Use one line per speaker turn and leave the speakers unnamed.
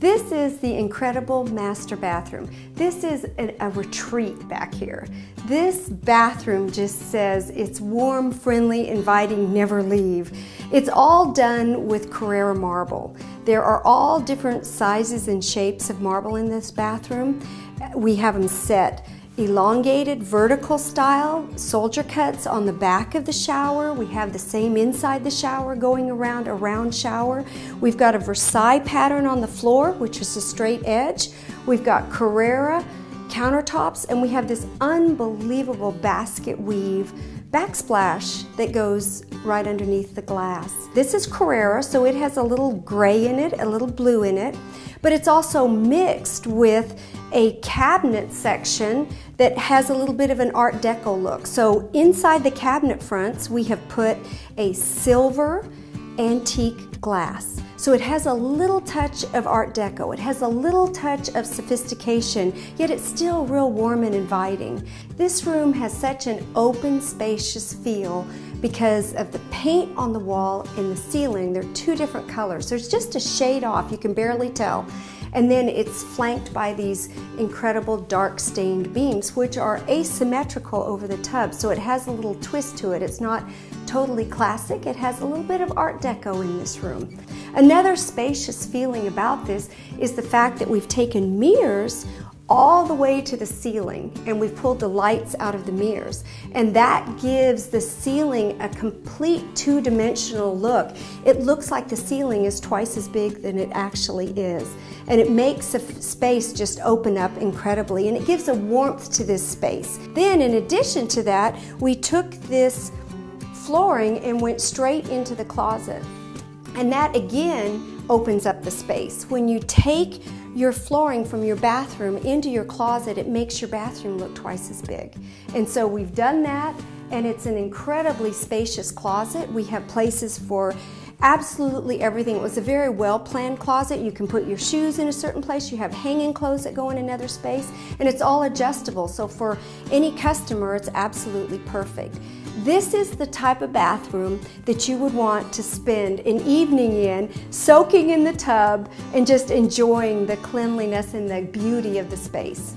This is the incredible master bathroom. This is a, a, retreat back here. This bathroom just says it's warm, friendly, inviting, never leave. It's all done with Carrara marble. There are all different sizes and shapes of marble in this bathroom. We have them set elongated vertical style soldier cuts on the back of the shower. We have the same inside the shower going around a round shower. We've got a Versailles pattern on the floor, which is a straight edge. We've got Carrara countertops, and we have this unbelievable basket weave backsplash that goes right underneath the glass. This is Carrara, so it has a little gray in it, a little blue in it, but it's also mixed with a cabinet section that has a little bit of an Art Deco look. So inside the cabinet fronts, we have put a silver antique glass. So it has a little touch of Art Deco. It has a little touch of sophistication, yet it's still real warm and inviting. This room has such an open, spacious feel because of the paint on the wall and the ceiling. They're two different colors. There's just a shade off, you can barely tell. And then it's flanked by these incredible dark stained beams, which are asymmetrical over the tub. So it has a little twist to it. It's not totally classic. It has a little bit of Art Deco in this room. Another spacious feeling about this is the fact that we've taken mirrors all the way to the ceiling and we've pulled the lights out of the mirrors and that gives the ceiling a complete two-dimensional look it looks like the ceiling is twice as big than it actually is and it makes the space just open up incredibly and it gives a warmth to this space then in addition to that we took this flooring and went straight into the closet and that again opens up the space when you take your flooring from your bathroom into your closet, it makes your bathroom look twice as big. And so we've done that, and it's an incredibly spacious closet. We have places for absolutely everything. It was a very well planned closet. You can put your shoes in a certain place, you have hanging clothes that go in another space, and it's all adjustable. So for any customer, it's absolutely perfect. This is the type of bathroom that you would want to spend an evening in, soaking in the tub and just enjoying the cleanliness and the beauty of the space.